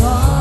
goes.